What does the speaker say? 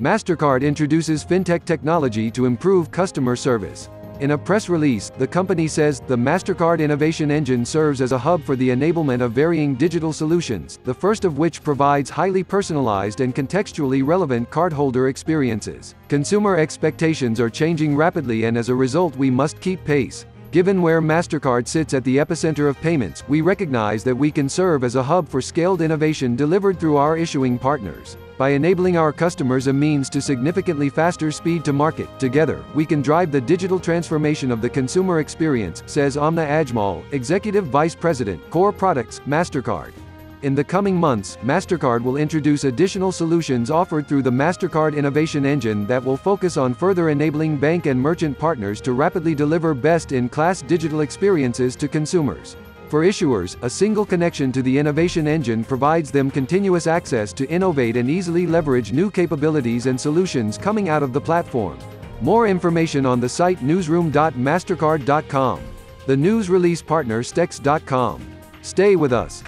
MasterCard introduces fintech technology to improve customer service. In a press release, the company says, the MasterCard Innovation Engine serves as a hub for the enablement of varying digital solutions, the first of which provides highly personalized and contextually relevant cardholder experiences. Consumer expectations are changing rapidly and as a result we must keep pace. Given where MasterCard sits at the epicenter of payments, we recognize that we can serve as a hub for scaled innovation delivered through our issuing partners. By enabling our customers a means to significantly faster speed to market, together, we can drive the digital transformation of the consumer experience, says Amnah Ajmal, Executive Vice President, Core Products, MasterCard. In the coming months, MasterCard will introduce additional solutions offered through the MasterCard Innovation Engine that will focus on further enabling bank and merchant partners to rapidly deliver best-in-class digital experiences to consumers. For issuers, a single connection to the Innovation Engine provides them continuous access to innovate and easily leverage new capabilities and solutions coming out of the platform. More information on the site newsroom.mastercard.com. The news release partner Stex.com. Stay with us.